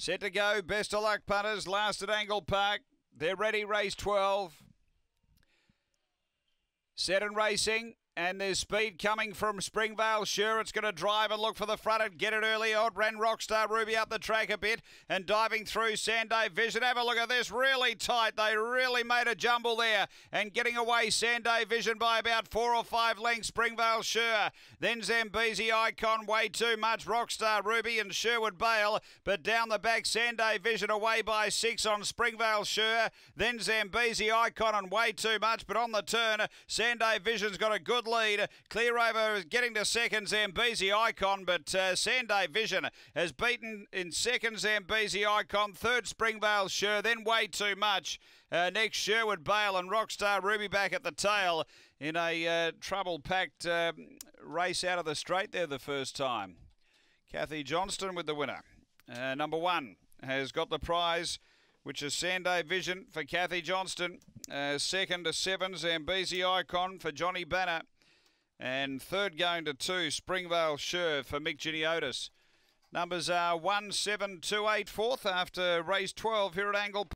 Set to go. Best of luck, punters. Last at Angle Park. They're ready. Race 12. Set and racing. And there's speed coming from Springvale. Sure, it's going to drive and look for the front and get it early on. Ran Rockstar Ruby up the track a bit and diving through Sanday Vision. Have a look at this. Really tight. They really made a jumble there and getting away Sanday Vision by about four or five lengths. Springvale Sure. Then Zambezi Icon way too much. Rockstar Ruby and Sherwood Bale. But down the back, Sanday Vision away by six on Springvale Sure. Then Zambezi Icon and way too much. But on the turn, Sanday Vision's got a good lead. Clear over getting to second Zambezi Icon, but uh, Sanday Vision has beaten in second Zambezi Icon, third Springvale Sure, then way too much. Uh, next Sherwood Bale and Rockstar Ruby back at the tail in a uh, trouble-packed uh, race out of the straight there the first time. Kathy Johnston with the winner. Uh, number one has got the prize which is Sanday Vision for Kathy Johnston. Uh, second to seven, Zambezi Icon for Johnny Banner. And third going to two, Springvale Sure for Mick Giniotis. Numbers are 1, 7, 2, 8, fourth after race 12 here at Angle